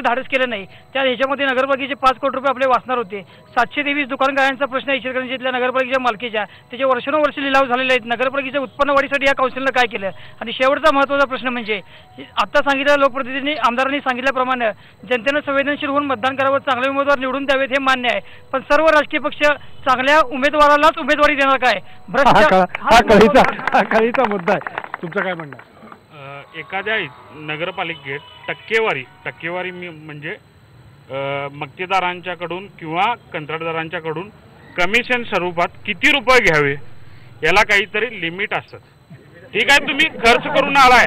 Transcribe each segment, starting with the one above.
धाडस केलं नाही. त्या ह्याच्यामध्ये नगरपालिकेचे पाच कोटी रुपये आपले वाचणार होते. सातशे तेवीस दुकानगारांचा प्रश्न इचलकरंजी इथल्या नगरपालिकेच्या मालकीच्या. त्याचे वर्षानुवर्ष लिलाव झालेले आहेत. नगरपालिकेच्या उत्पन्न वाढीसाठी या काउन्सिलनं काय केलं? आणि शेवटचा महत्त्वाचा प्रश्न म्हणजे आता सांगितलेल्या लोकप्रतिनिधींनी आमदारांनी सांगितल्याप्रमाणे जनतेनं संवेदनशील होऊन मतदान करावं चांगले उमेदवार निवडून द्यावेत हे मान्य आहे. पण सर्व राजकीय पक्ष चांगल्या उमेदवारालाच उमेदवारी देणार काय? भ्रष्ट हा कळीचा कळीचा मुद्दा आहे. तुमचं काय म्हणणं? एखाद्या नगरपालिकेत टक्केवारी टक्केवारी मी म्हणजे मक्तेदारांच्याकडून किंवा कंत्राटदारांच्याकडून कमिशन स्वरूपात किती रुपये घ्यावे? याला काहीतरी लिमिट असतं. ठीक आहे तुम्ही खर्च करून आलाय.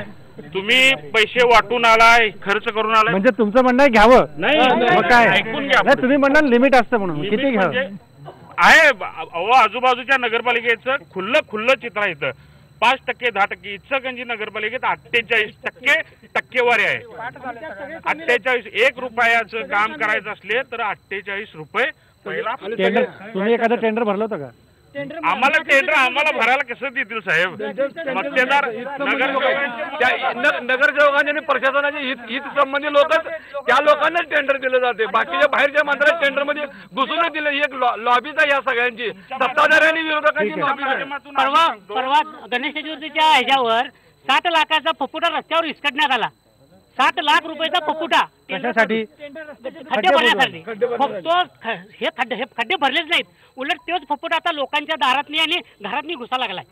तुम्ही पैसे वाटून आलाय खर्च करून आलाय. म्हणजे तुमचं म्हणणं आहे घ्यावं. नाही, काय? ऐकून घ्या. तुम्ही म्हणणार लिमिट असतं म्हणून. किती घ्यावं? म्हणजे आहे अहो आजूबाजूच्या नगरपालिकेचं खुल्लं खुल्लं चित्र आहे इथं. पाच टक्के दहा टक्के इचलकरंजी नगरपालिकेत अठ्ठेचाळीस टक्के टक्केवारी आहे. अठ्ठेचाळीस एक रुपयाचं काम करायचं असले तर अठ्ठेचाळीस रुपये पहिला तुम्ही एखादं टेंडर भरलं होतं का? आम्हाला टेंडर आम्हाला भरायला कसं देतील साहेब मक्तेदार नगर नगरसेवकांनी आणि प्रशासनाचे हित हित संबंधी लोकच त्या लोकांनाच टेंडर दिलं जाते बाकीच्या बाहेरच्या मात्र टेंडरमध्ये घुसूनच दिलं एक लॉबीच आहे या सगळ्यांची सत्ताधाऱ्यांनी विरोधकांची लॉबी परवा परवा गणेश चतुर्थीच्या ह्याच्यावर साठ लाखाचा फपुटा रस्त्यावर विस्कटण्यात आला साठ लाख रुपयाचा फपुटा कशासाठी? खड्डे भरण्यासाठी. फक्त हे खड्डे हे खड्डे भरलेच नाहीत. उलट तोच फपुटा आता लोकांच्या दारातनी आणि घरातनी घुसा लागलाय.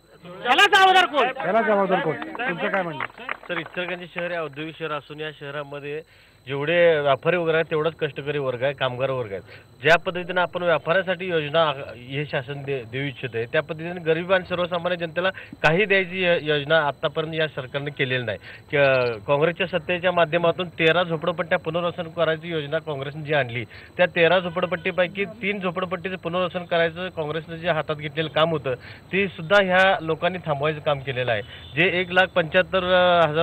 त्याला जबाबदार कोण? त्याला जबाबदार कोण? तुमचं काय म्हणणं? तर इचलकरंजी शहर हे औद्योगिक शहर असून या शहरामध्ये जेवढे व्यापारी वगैरे आहेत तेवढाच कष्टकरी वर्ग आहे कामगार वर्ग आहेत. ज्या पद्धतीने आपण व्यापाऱ्यासाठी योजना हे शासन दे देऊ इच्छित आहे त्या पद्धतीने गरीब आणि सर्वसामान्य जनतेला काही द्यायची योजना आतापर्यंत या सरकारने केलेली नाही. काँग्रेसच्या सत्तेच्या माध्यमातून तेरा झोपडपट्ट्या पुनर्वसन करायची योजना काँग्रेसने जी आणली त्या तेरा झोपडपट्टीपैकी तीन झोपडपट्टीचं पुनर्वसन करायचं काँग्रेसनं जे हातात घेतलेलं काम होतं ते सुद्धा ह्या लोकांनी थांबवायचं काम केलेलं आहे. जे एक लाख पंच्याहत्तर हजार